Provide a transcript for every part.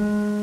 Mm-hmm.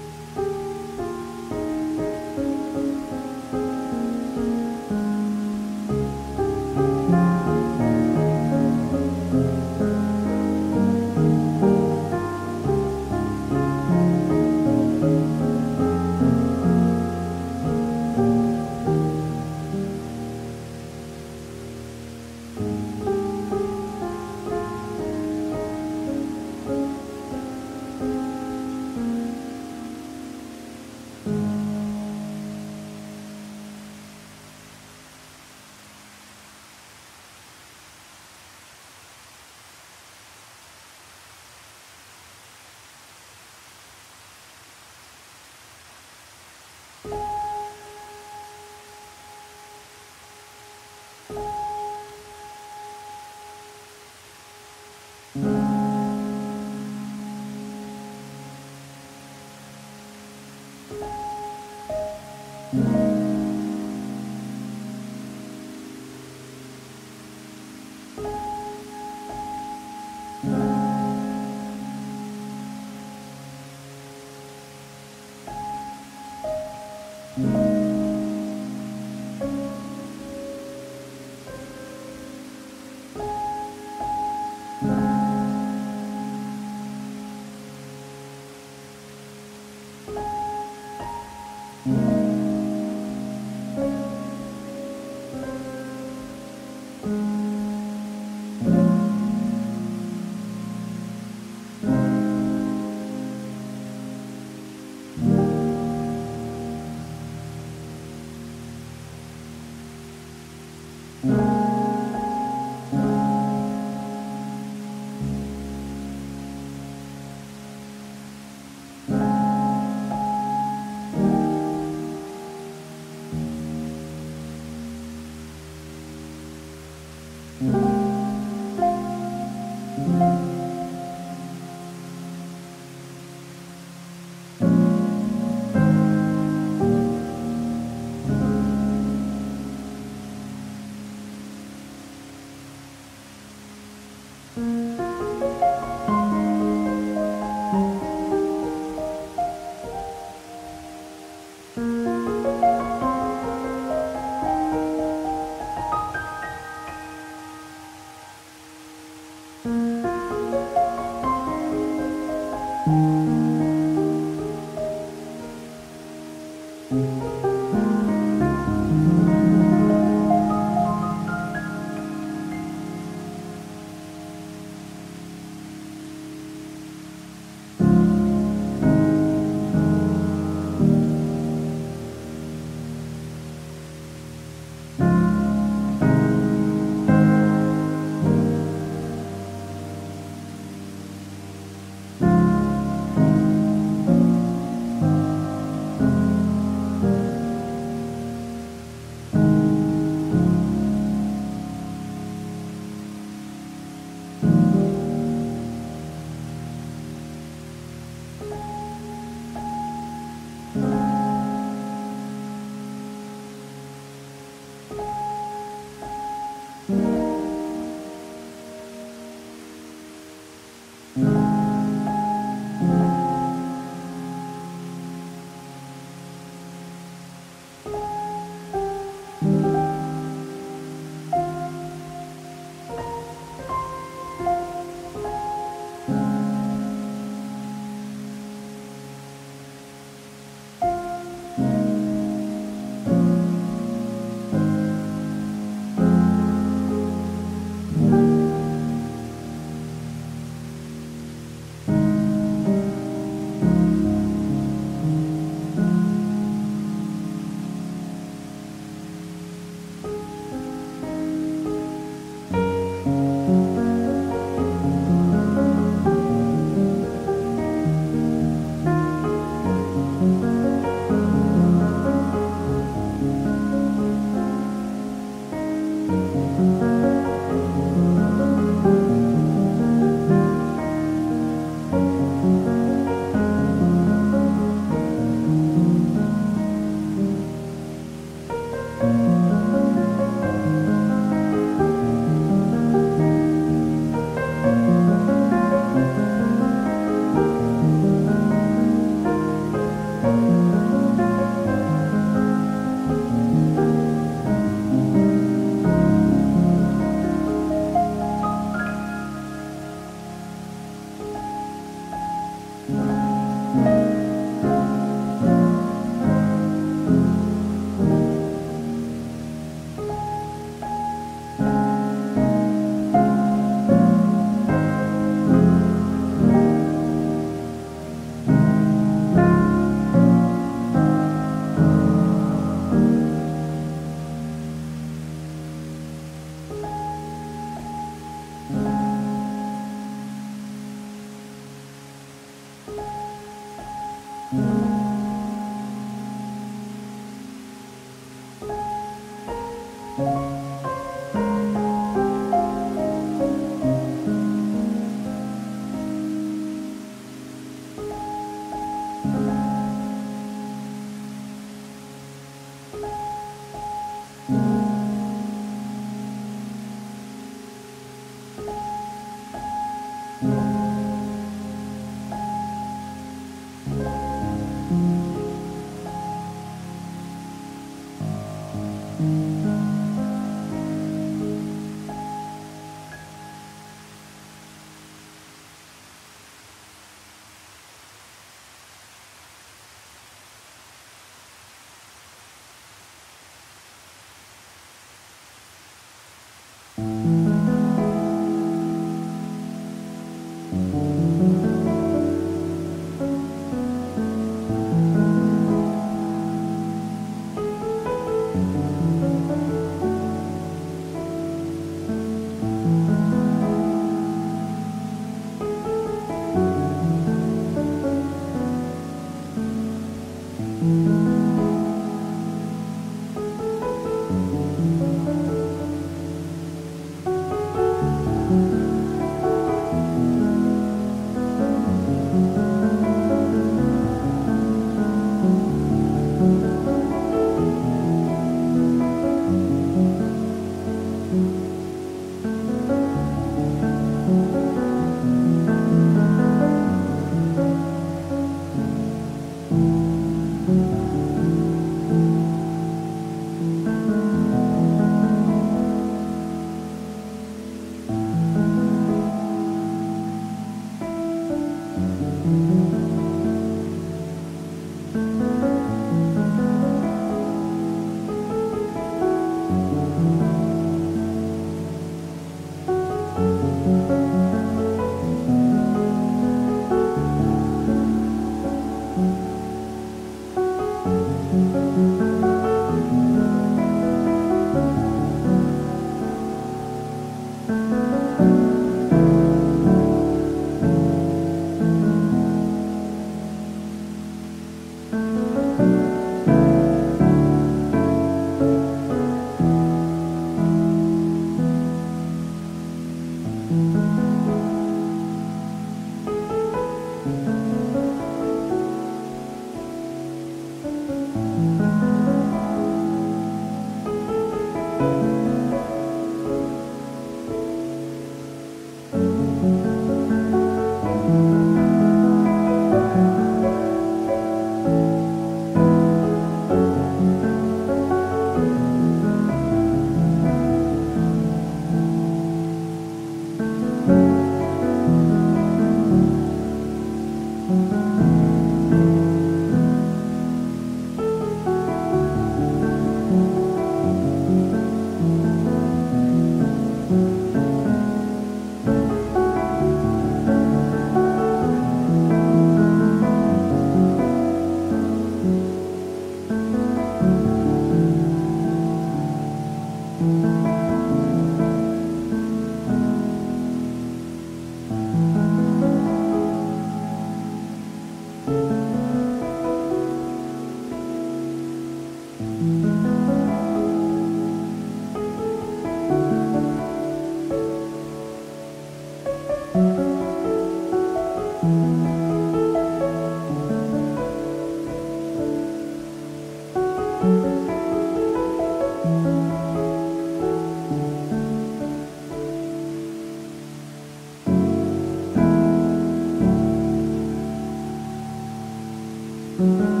Mm-hmm.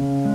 Mm-hmm.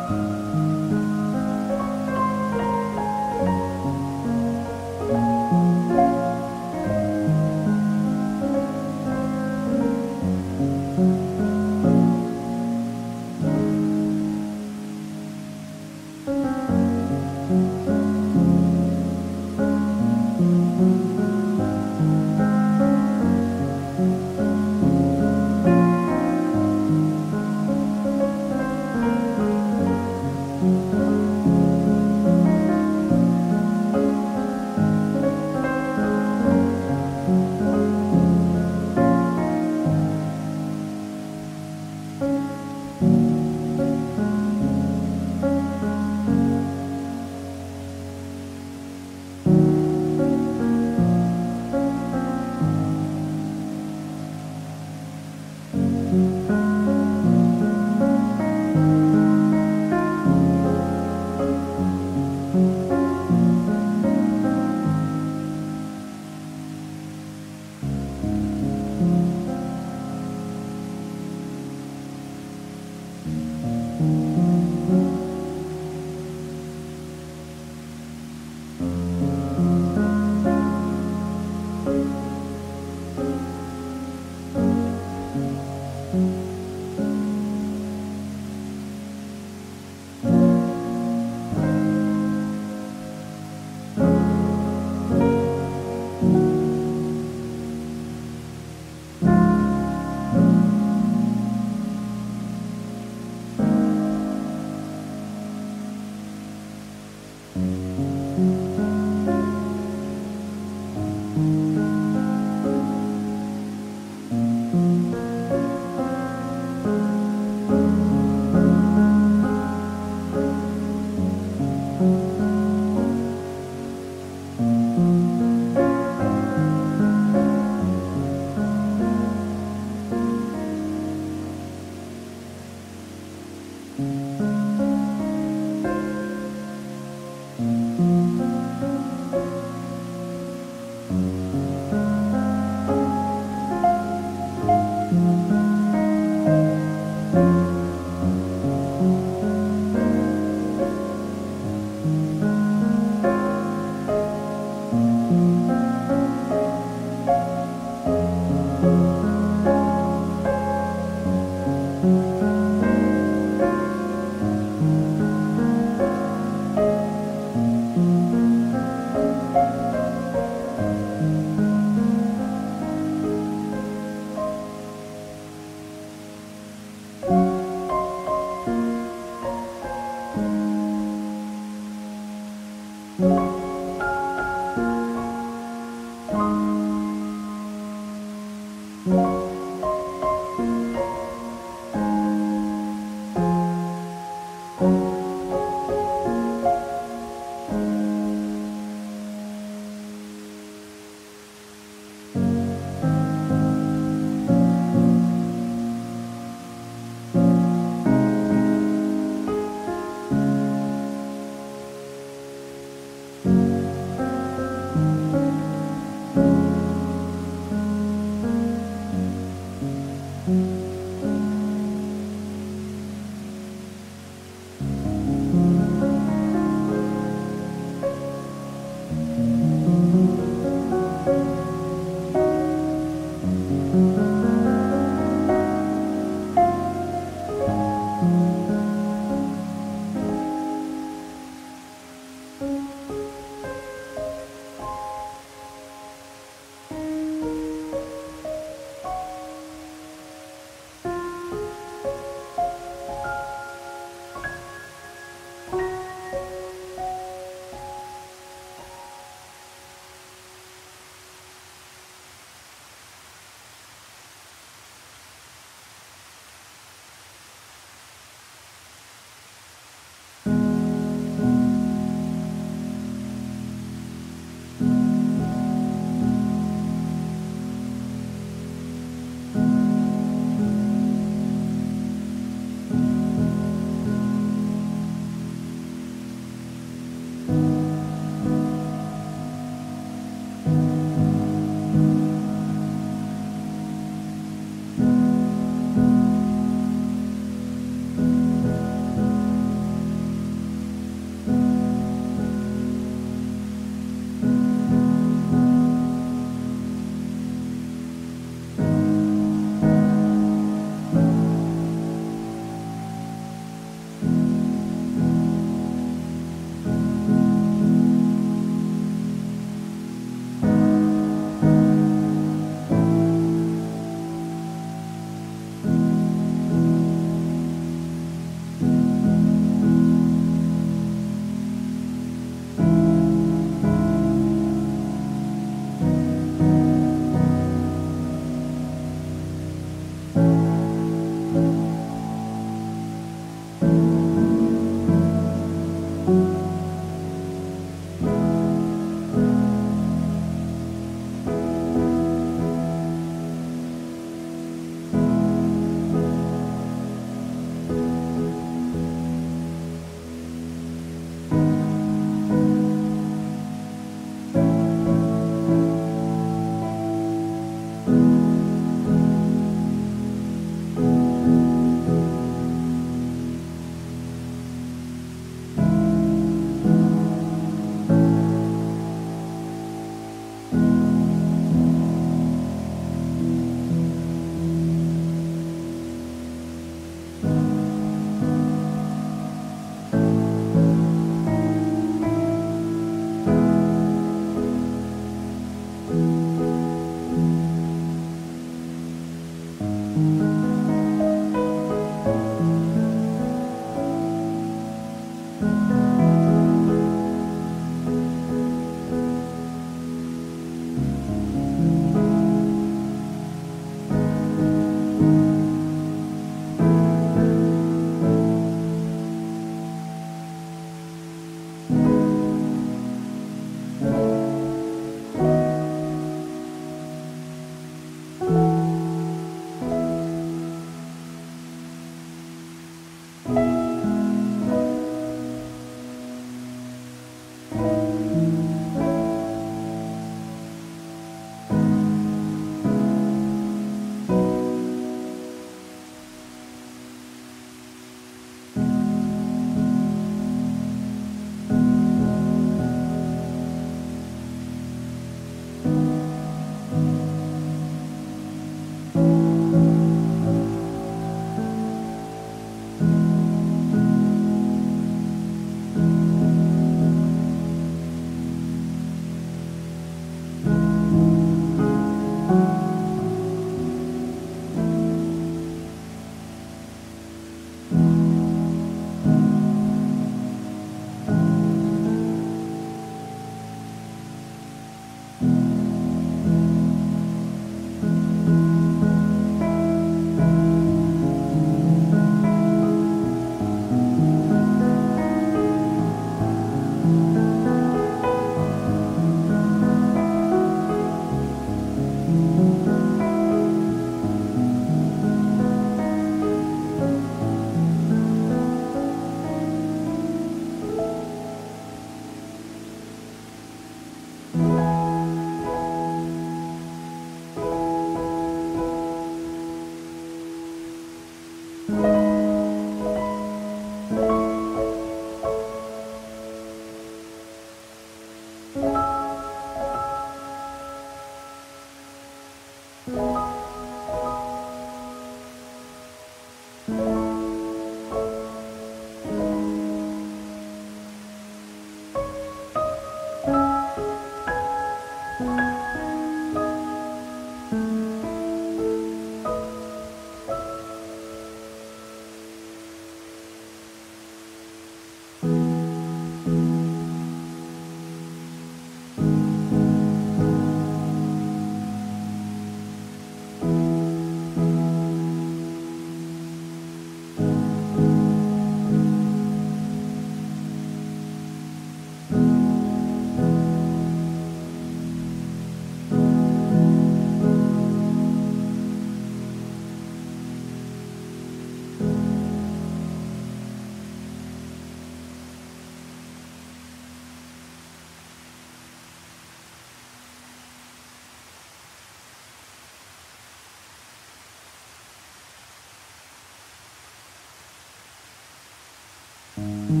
Mm-hmm.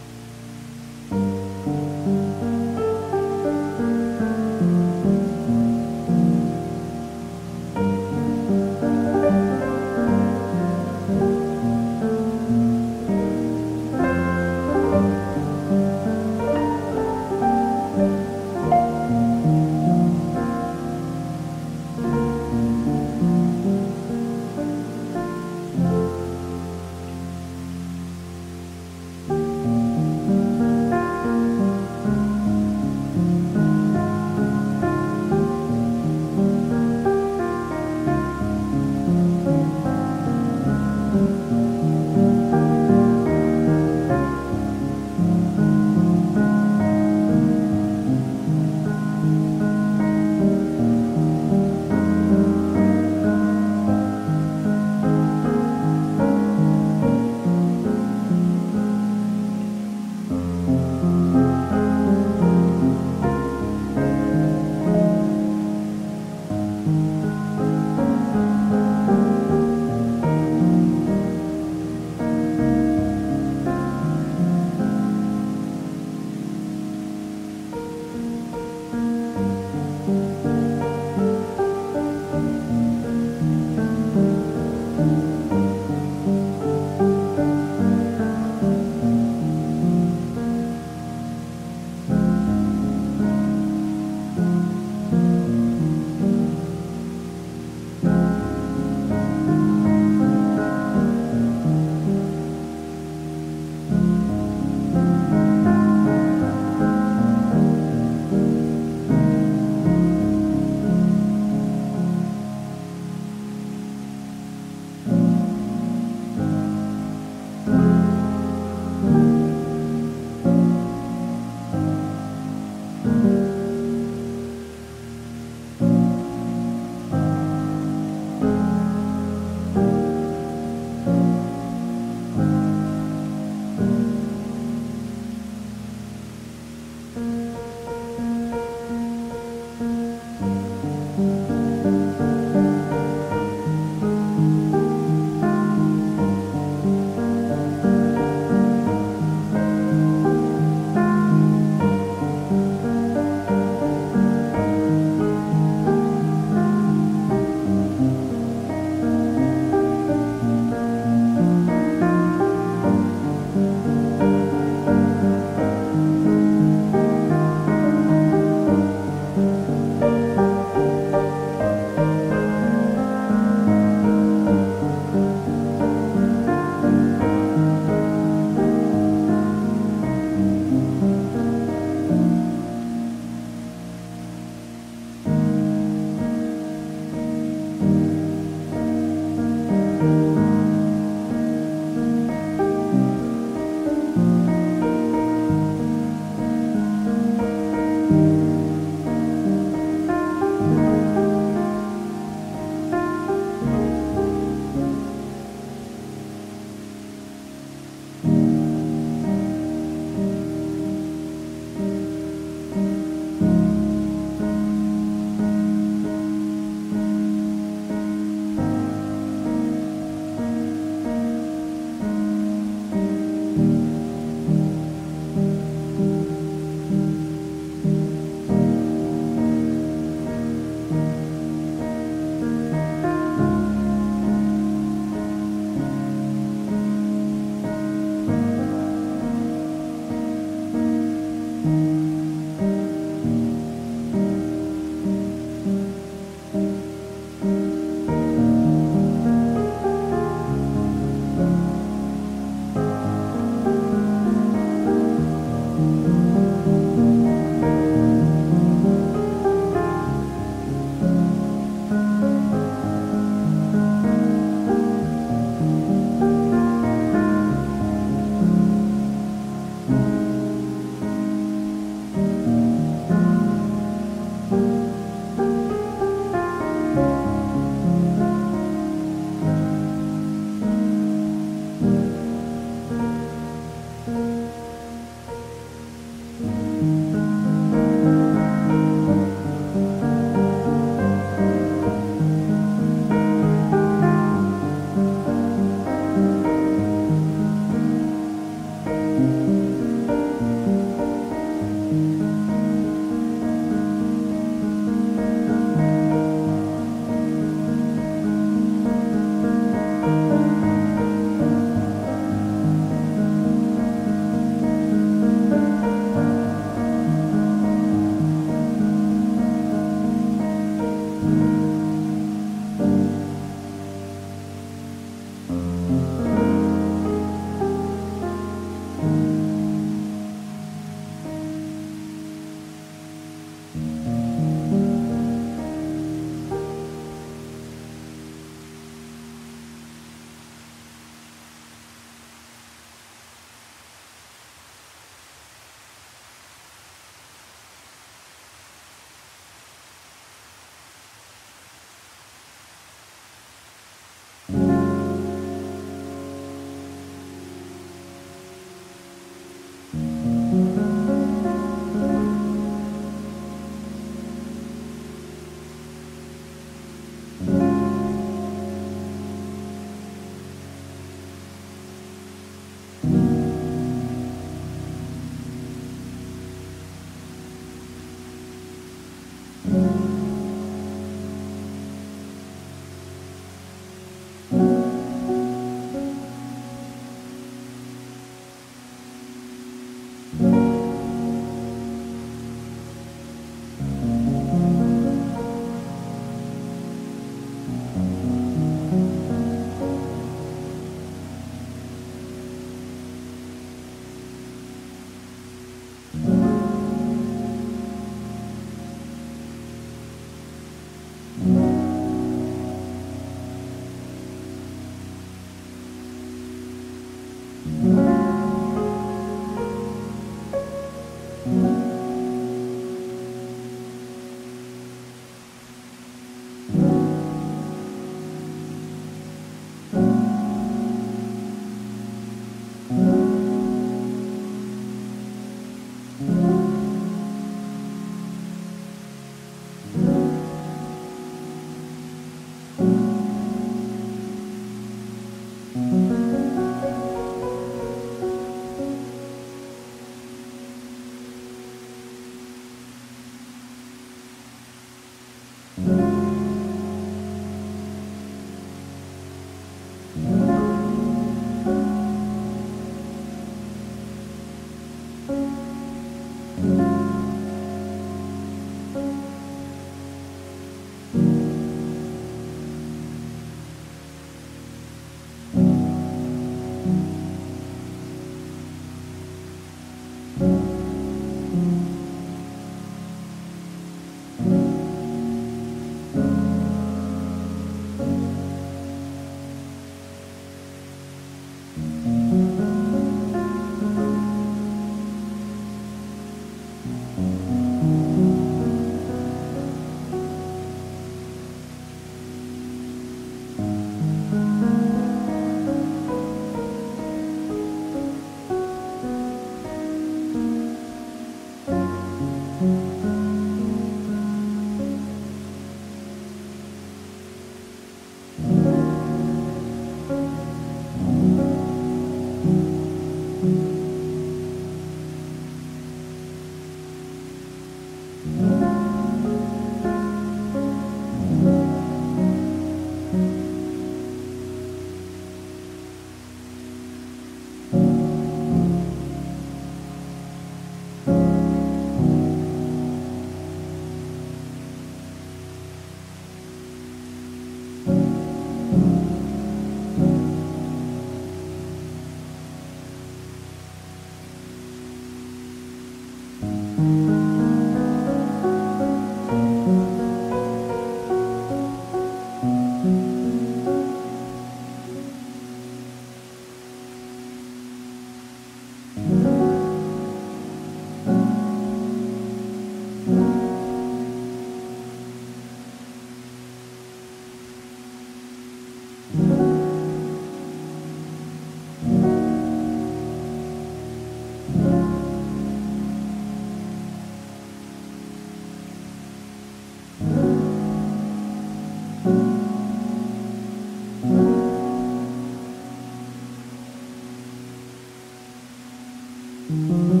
Mm-hmm.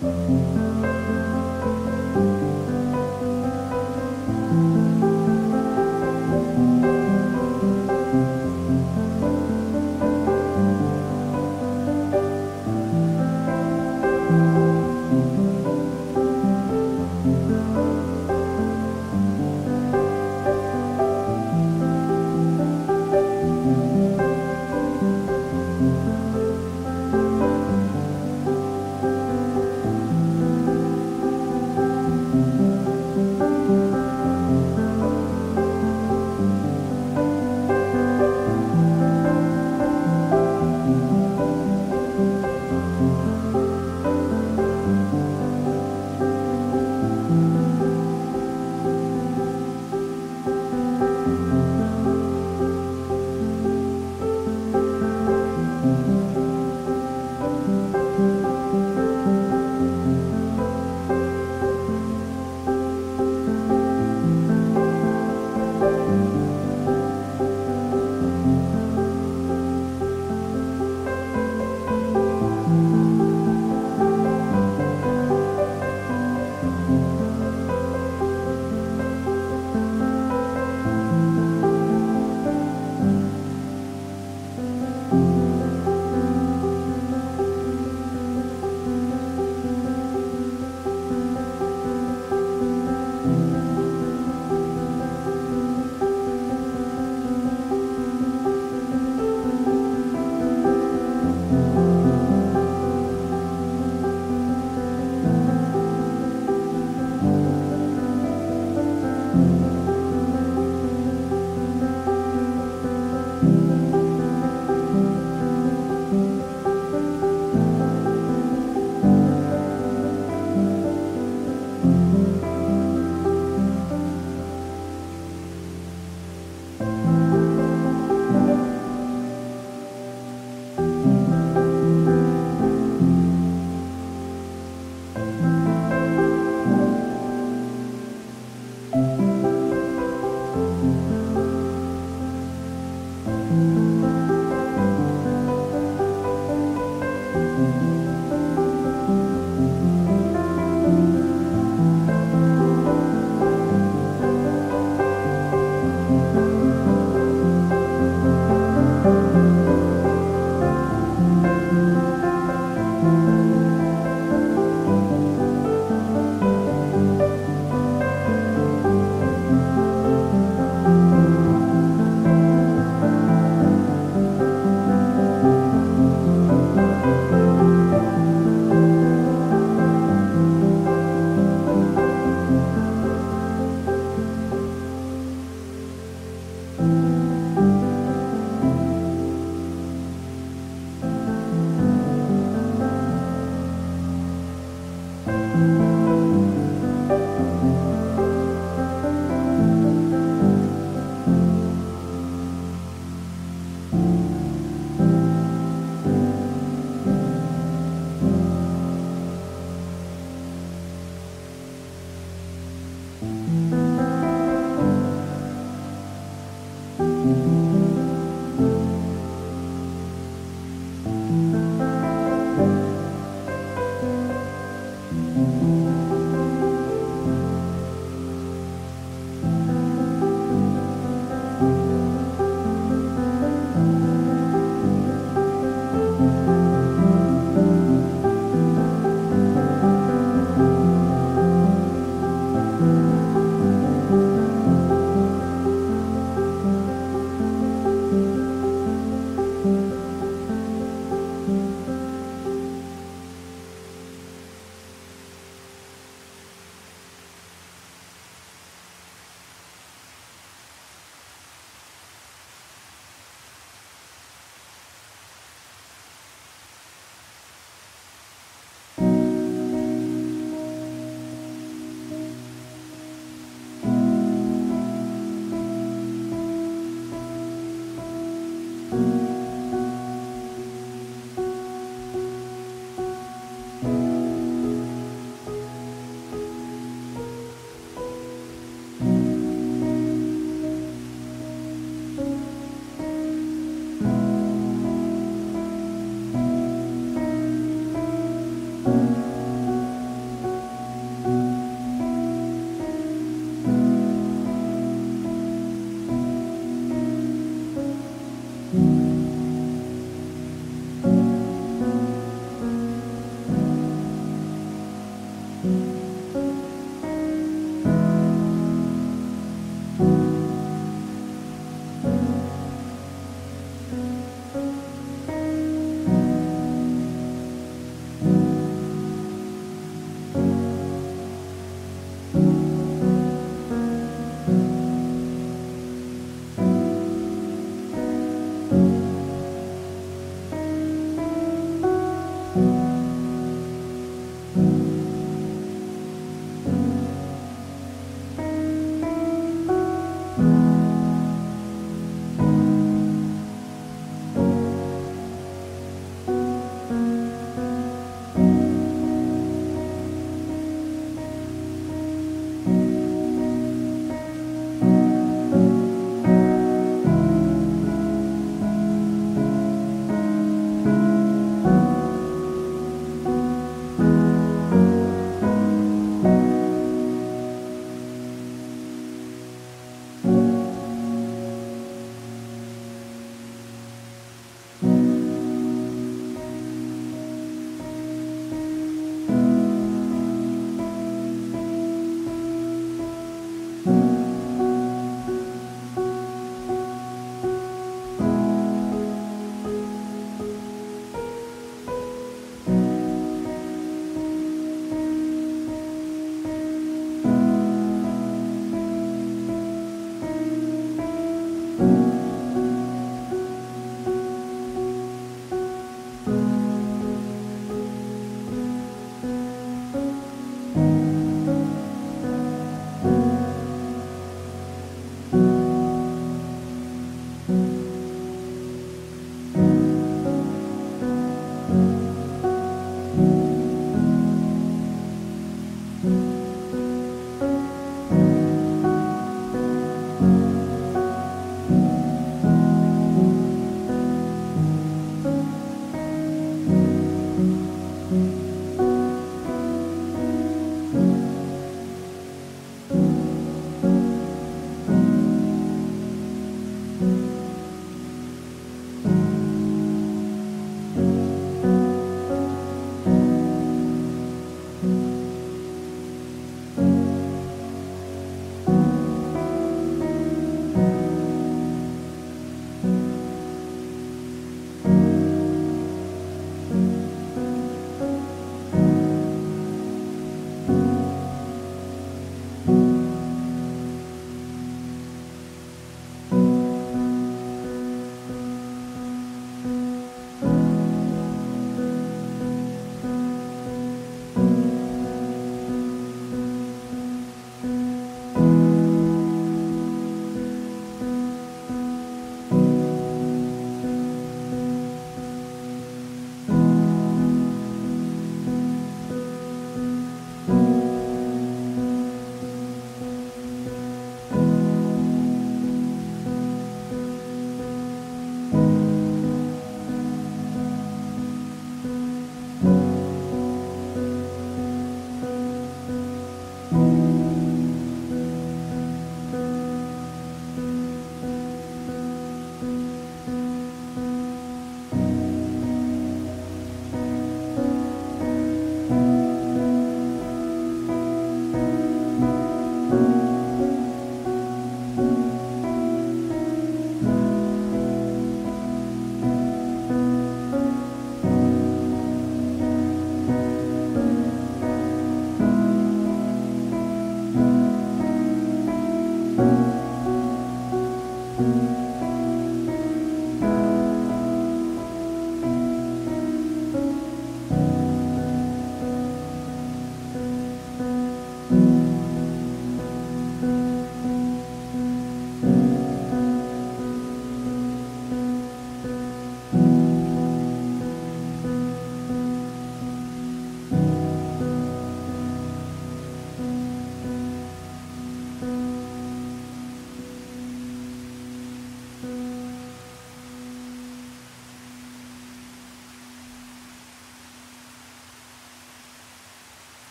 Música